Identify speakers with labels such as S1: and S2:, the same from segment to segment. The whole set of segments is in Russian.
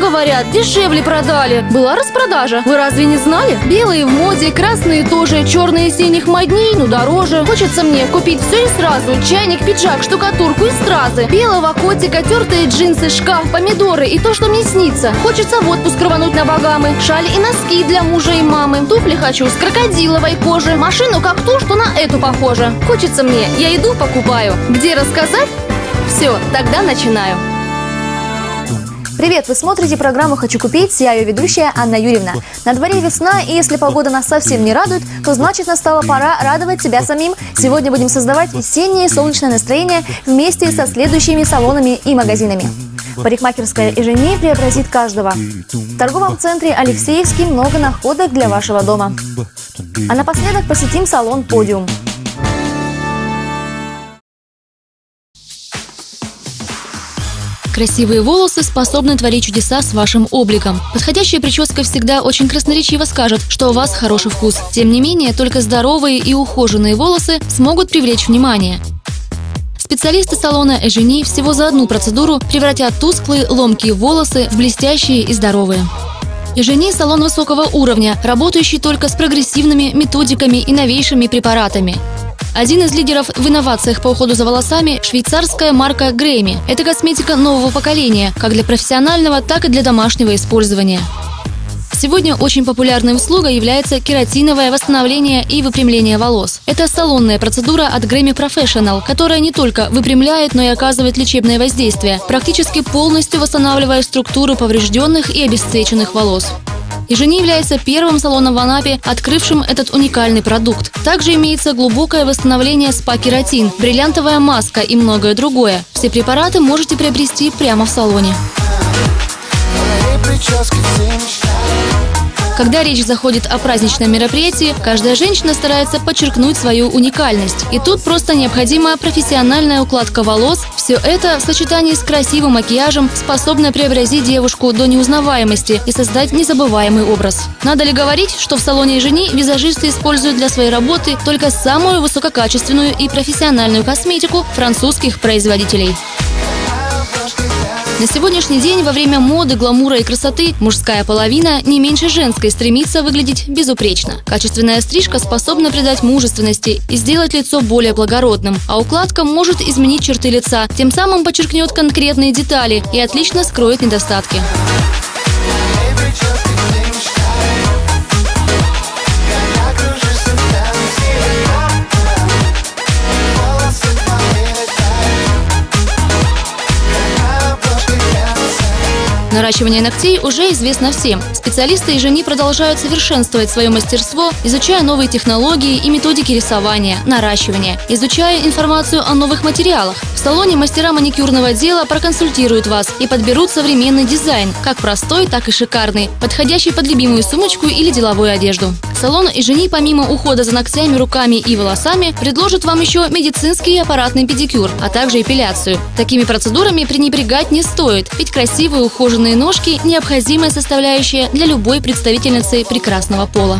S1: говорят, дешевле продали. Была распродажа. Вы разве не знали? Белые в моде, красные тоже, черные синих модней, ну дороже. Хочется мне купить все и сразу. Чайник, пиджак, штукатурку и стразы. Белого котика, тертые джинсы, шкаф, помидоры и то, что мне снится. Хочется в отпуск рвануть на Багамы. Шаль и носки для мужа и мамы. Туфли хочу с крокодиловой кожи. Машину как ту, что на эту похожа. Хочется мне, я иду покупаю. Где рассказать? Все, тогда начинаю.
S2: Привет, вы смотрите программу «Хочу купить», я ее ведущая Анна Юрьевна. На дворе весна, и если погода нас совсем не радует, то значит настала пора радовать себя самим. Сегодня будем создавать весеннее солнечное настроение вместе со следующими салонами и магазинами. Парикмахерская Ижени преобразит каждого. В торговом центре Алексеевский много находок для вашего дома. А напоследок посетим салон «Подиум».
S3: Красивые волосы способны творить чудеса с вашим обликом. Подходящая прическа всегда очень красноречиво скажет, что у вас хороший вкус. Тем не менее, только здоровые и ухоженные волосы смогут привлечь внимание. Специалисты салона Эжени всего за одну процедуру превратят тусклые, ломкие волосы в блестящие и здоровые. Ежени – салон высокого уровня, работающий только с прогрессивными методиками и новейшими препаратами. Один из лидеров в инновациях по уходу за волосами – швейцарская марка Грейми. Это косметика нового поколения, как для профессионального, так и для домашнего использования. Сегодня очень популярной услугой является кератиновое восстановление и выпрямление волос. Это салонная процедура от Grammy Professional, которая не только выпрямляет, но и оказывает лечебное воздействие, практически полностью восстанавливая структуру поврежденных и обесцвеченных волос. Ежени является первым салоном в Анапе, открывшим этот уникальный продукт. Также имеется глубокое восстановление спа-кератин, бриллиантовая маска и многое другое. Все препараты можете приобрести прямо в салоне. Когда речь заходит о праздничном мероприятии, каждая женщина старается подчеркнуть свою уникальность. И тут просто необходима профессиональная укладка волос. Все это в сочетании с красивым макияжем способно преобразить девушку до неузнаваемости и создать незабываемый образ. Надо ли говорить, что в салоне жени визажисты используют для своей работы только самую высококачественную и профессиональную косметику французских производителей. На сегодняшний день во время моды, гламура и красоты мужская половина не меньше женской стремится выглядеть безупречно. Качественная стрижка способна придать мужественности и сделать лицо более благородным, а укладка может изменить черты лица, тем самым подчеркнет конкретные детали и отлично скроет недостатки. Наращивание ногтей уже известно всем. Специалисты и жени продолжают совершенствовать свое мастерство, изучая новые технологии и методики рисования, наращивания, изучая информацию о новых материалах. В салоне мастера маникюрного дела проконсультируют вас и подберут современный дизайн, как простой, так и шикарный, подходящий под любимую сумочку или деловую одежду. Салон и жени помимо ухода за ногтями, руками и волосами предложит вам еще медицинский и аппаратный педикюр, а также эпиляцию. Такими процедурами пренебрегать не стоит, ведь красивые ухоженные ухоженные ножки – необходимая составляющая для любой представительницы прекрасного пола.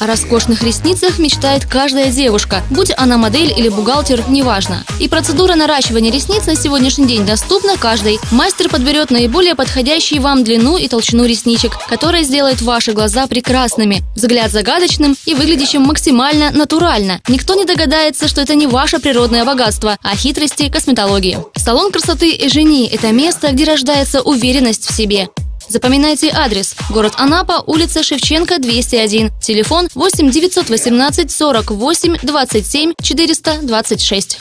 S3: О роскошных ресницах мечтает каждая девушка, будь она модель или бухгалтер, неважно. И процедура наращивания ресниц на сегодняшний день доступна каждой. Мастер подберет наиболее подходящие вам длину и толщину ресничек, которая сделает ваши глаза прекрасными, взгляд загадочным и выглядящим максимально натурально. Никто не догадается, что это не ваше природное богатство, а хитрости косметологии. Салон красоты Эжени – это место, где рождается уверенность в себе. Запоминайте адрес. Город Анапа, улица Шевченко, 201. Телефон 8 918 48 27 426.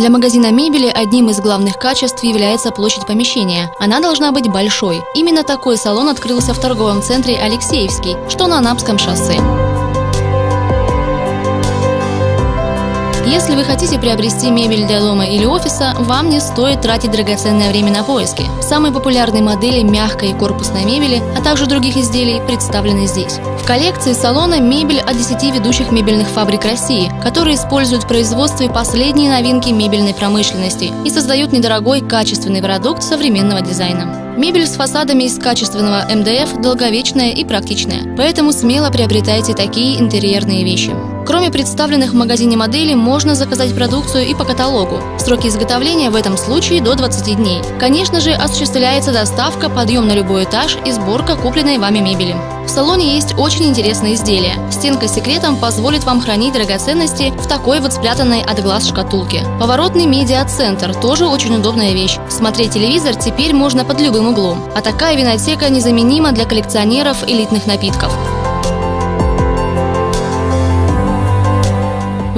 S3: Для магазина мебели одним из главных качеств является площадь помещения. Она должна быть большой. Именно такой салон открылся в торговом центре Алексеевский, что на Анапском шоссе. Если вы хотите приобрести мебель для дома или офиса, вам не стоит тратить драгоценное время на поиски. Самые популярные модели мягкой и корпусной мебели, а также других изделий представлены здесь. В коллекции салона мебель от 10 ведущих мебельных фабрик России, которые используют в производстве последние новинки мебельной промышленности и создают недорогой качественный продукт современного дизайна. Мебель с фасадами из качественного МДФ долговечная и практичная, поэтому смело приобретайте такие интерьерные вещи. Кроме представленных в магазине моделей, можно заказать продукцию и по каталогу. Сроки изготовления в этом случае до 20 дней. Конечно же, осуществляется доставка, подъем на любой этаж и сборка купленной вами мебели. В салоне есть очень интересные изделия. Стенка с секретом позволит вам хранить драгоценности в такой вот спрятанной от глаз шкатулке. Поворотный медиацентр – тоже очень удобная вещь. Смотреть телевизор теперь можно под любым углом. А такая винотека незаменима для коллекционеров элитных напитков.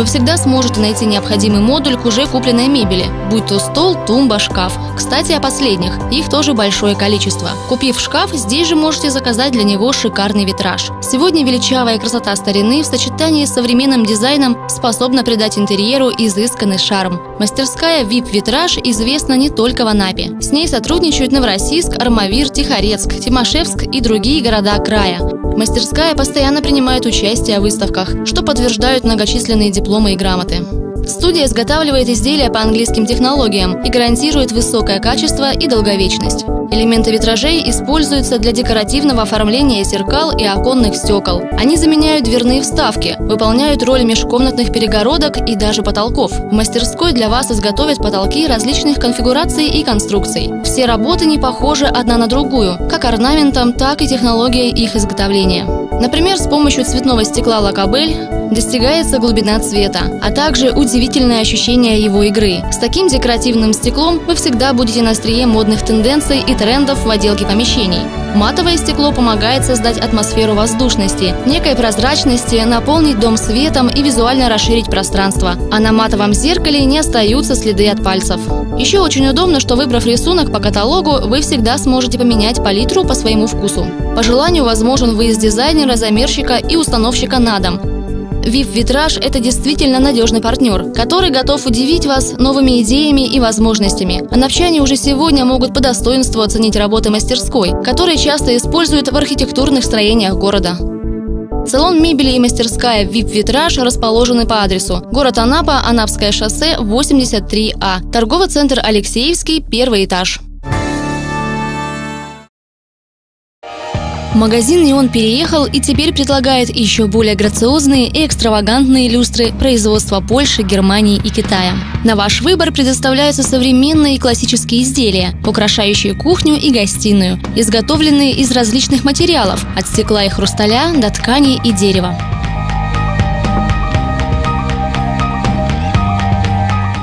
S3: Вы всегда сможете найти необходимый модуль к уже купленной мебели, будь то стол, тумба, шкаф. Кстати, о последних. Их тоже большое количество. Купив шкаф, здесь же можете заказать для него шикарный витраж. Сегодня величавая красота старины в сочетании с современным дизайном способна придать интерьеру изысканный шарм. Мастерская VIP Витраж известна не только в Анапе. С ней сотрудничают Новороссийск, Армавир, Тихорецк, Тимошевск и другие города края. Мастерская постоянно принимает участие в выставках, что подтверждают многочисленные дипломы и грамоты. Студия изготавливает изделия по английским технологиям и гарантирует высокое качество и долговечность. Элементы витражей используются для декоративного оформления зеркал и оконных стекол. Они заменяют дверные вставки, выполняют роль межкомнатных перегородок и даже потолков. В мастерской для вас изготовят потолки различных конфигураций и конструкций. Все работы не похожи одна на другую, как орнаментом, так и технологией их изготовления. Например, с помощью цветного стекла лакабель достигается глубина цвета, а также удивительное ощущение его игры. С таким декоративным стеклом вы всегда будете на острие модных тенденций и трендов в отделке помещений. Матовое стекло помогает создать атмосферу воздушности, некой прозрачности, наполнить дом светом и визуально расширить пространство. А на матовом зеркале не остаются следы от пальцев. Еще очень удобно, что выбрав рисунок по каталогу, вы всегда сможете поменять палитру по своему вкусу. По желанию возможен выезд дизайнера, замерщика и установщика на дом. VIP Витраж – это действительно надежный партнер, который готов удивить вас новыми идеями и возможностями. Анапчане уже сегодня могут по достоинству оценить работы мастерской, которые часто используют в архитектурных строениях города. Салон мебели и мастерская VIP Витраж расположены по адресу город Анапа, Анапское шоссе, 83А, торговый центр Алексеевский, первый этаж. Магазин «Неон» переехал и теперь предлагает еще более грациозные и экстравагантные люстры производства Польши, Германии и Китая. На ваш выбор предоставляются современные и классические изделия, украшающие кухню и гостиную, изготовленные из различных материалов – от стекла и хрусталя до ткани и дерева.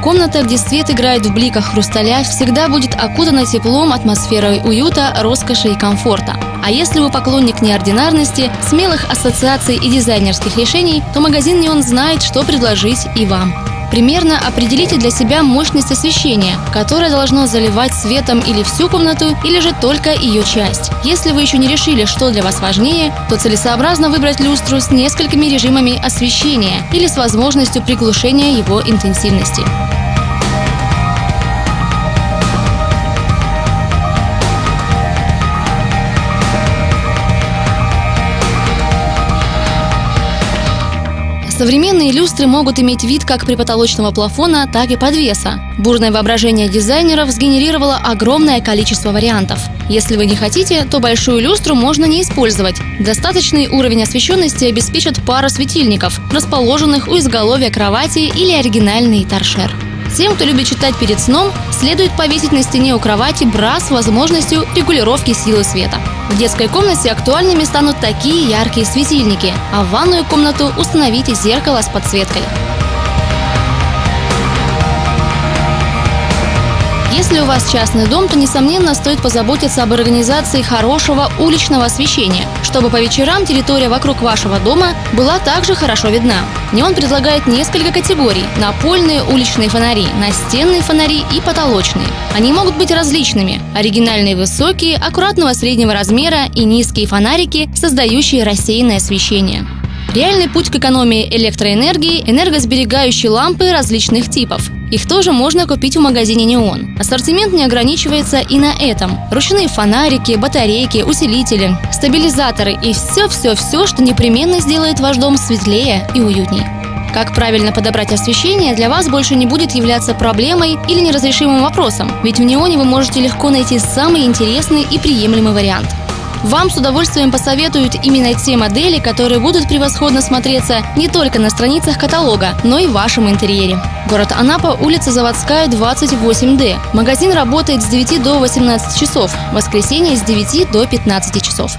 S3: Комната, где свет играет в бликах хрусталя, всегда будет окутана теплом, атмосферой уюта, роскоши и комфорта. А если вы поклонник неординарности, смелых ассоциаций и дизайнерских решений, то магазин «Неон» знает, что предложить и вам. Примерно определите для себя мощность освещения, которое должно заливать светом или всю комнату, или же только ее часть. Если вы еще не решили, что для вас важнее, то целесообразно выбрать люстру с несколькими режимами освещения или с возможностью приглушения его интенсивности. Современные люстры могут иметь вид как припотолочного плафона, так и подвеса. Бурное воображение дизайнеров сгенерировало огромное количество вариантов. Если вы не хотите, то большую люстру можно не использовать. Достаточный уровень освещенности обеспечат пара светильников, расположенных у изголовья кровати или оригинальный торшер. Тем, кто любит читать перед сном, следует повесить на стене у кровати бра с возможностью регулировки силы света. В детской комнате актуальными станут такие яркие светильники, а в ванную комнату установите зеркало с подсветкой. Если у вас частный дом, то, несомненно, стоит позаботиться об организации хорошего уличного освещения, чтобы по вечерам территория вокруг вашего дома была также хорошо видна. Неон предлагает несколько категорий – напольные уличные фонари, настенные фонари и потолочные. Они могут быть различными – оригинальные высокие, аккуратного среднего размера и низкие фонарики, создающие рассеянное освещение. Реальный путь к экономии электроэнергии – энергосберегающие лампы различных типов. Их тоже можно купить в магазине «Неон». Ассортимент не ограничивается и на этом. Ручные фонарики, батарейки, усилители, стабилизаторы и все-все-все, что непременно сделает ваш дом светлее и уютнее. Как правильно подобрать освещение для вас больше не будет являться проблемой или неразрешимым вопросом, ведь в неоне вы можете легко найти самый интересный и приемлемый вариант. Вам с удовольствием посоветуют именно те модели, которые будут превосходно смотреться не только на страницах каталога, но и в вашем интерьере. Город Анапа, улица Заводская, 28D. Магазин работает с 9 до 18 часов, воскресенье с 9 до 15 часов.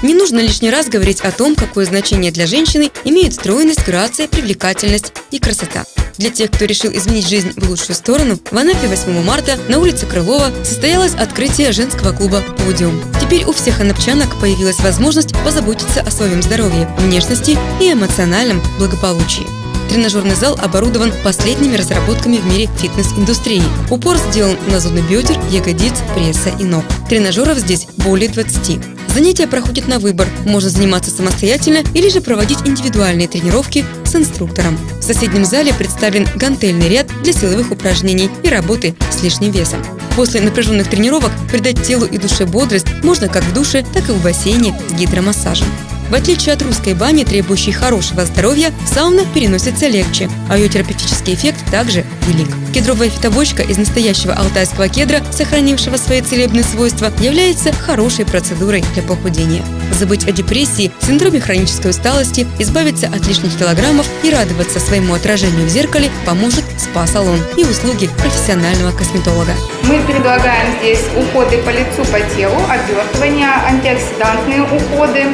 S4: Не нужно лишний раз говорить о том, какое значение для женщины имеют стройность, грация, привлекательность и красота. Для тех, кто решил изменить жизнь в лучшую сторону, в Анапе 8 марта на улице Крылова состоялось открытие женского клуба «Подиум». Теперь у всех анапчанок появилась возможность позаботиться о своем здоровье, внешности и эмоциональном благополучии. Тренажерный зал оборудован последними разработками в мире фитнес-индустрии. Упор сделан на зоны бедер, ягодиц, пресса и ног. Тренажеров здесь более 20. Занятия проходят на выбор. Можно заниматься самостоятельно или же проводить индивидуальные тренировки с инструктором. В соседнем зале представлен гантельный ряд для силовых упражнений и работы с лишним весом. После напряженных тренировок придать телу и душе бодрость можно как в душе, так и в бассейне с гидромассажем. В отличие от русской бани, требующей хорошего здоровья, сауна переносится легче, а ее терапевтический эффект также велик. Кедровая фитобочка из настоящего алтайского кедра, сохранившего свои целебные свойства, является хорошей процедурой для похудения. Забыть о депрессии, синдроме хронической усталости, избавиться от лишних килограммов и радоваться своему отражению в зеркале поможет спа-салон и услуги профессионального косметолога.
S5: Мы предлагаем здесь уходы по лицу, по телу, обертывания, антиоксидантные уходы,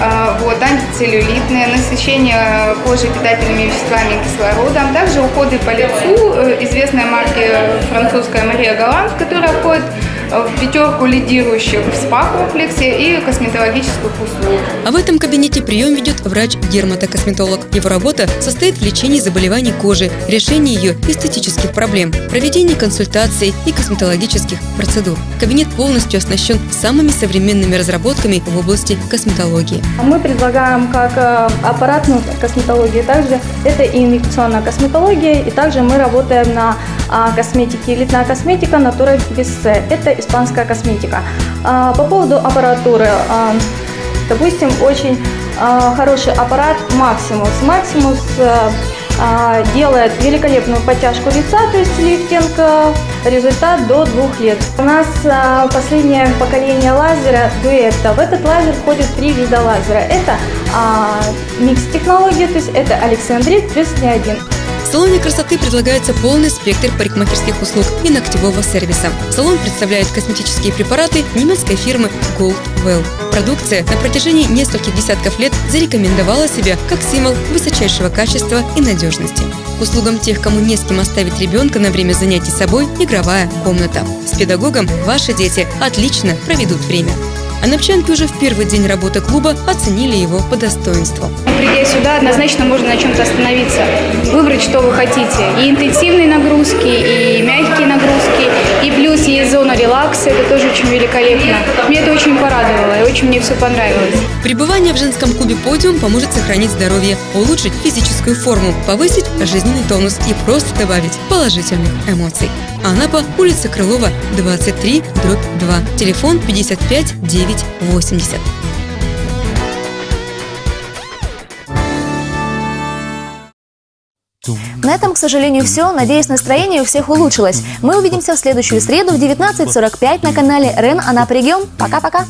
S5: а, вот, антицеллюлитные, насыщение кожи питательными веществами и кислородом. Также уходы по лицу, э, известная марки французская Мария Галант, которая входит в пятерку лидирующих в СПА-комплексе и косметологических услуг.
S4: А в этом кабинете прием ведет врач-дерматокосметолог. Его работа состоит в лечении заболеваний кожи, решении ее эстетических проблем, проведении консультаций и косметологических процедур. Кабинет полностью оснащен самыми современными разработками в области косметологии.
S6: Мы предлагаем как э, аппаратную косметологию, также это и инъекционная косметология, и также мы работаем на а, косметике, элитная косметика Natura Visse. Это испанская косметика. А, по поводу аппаратуры, а, допустим, очень а, хороший аппарат Maximus. Maximus делает великолепную подтяжку лица, то есть лифтинг, результат до двух лет. У нас последнее поколение лазера дуэта. В этот лазер входит три вида лазера. Это микс технологии, то есть это Александрит плюс не один
S4: салоне красоты предлагается полный спектр парикмахерских услуг и ногтевого сервиса. Салон представляет косметические препараты немецкой фирмы Goldwell. Продукция на протяжении нескольких десятков лет зарекомендовала себя как символ высочайшего качества и надежности. К услугам тех, кому не с кем оставить ребенка на время занятий собой, игровая комната. С педагогом ваши дети отлично проведут время. А напчанки уже в первый день работы клуба оценили его по достоинству.
S5: Придя сюда, однозначно можно на чем-то остановиться, выбрать, что вы хотите. И интенсивные нагрузки, и мягкие нагрузки, и плюс есть зона релакса, это тоже очень великолепно. Мне это очень порадовало, и очень мне все понравилось.
S4: Пребывание в женском клубе «Подиум» поможет сохранить здоровье, улучшить физическую форму, повысить жизненный тонус и просто добавить положительных эмоций. Анапа, улица Крылова, 23, дробь 2. Телефон 55 9 80.
S2: На этом, к сожалению, все. Надеюсь, настроение у всех улучшилось. Мы увидимся в следующую среду в 19.45 на канале РЕН Анапа Регион. Пока-пока.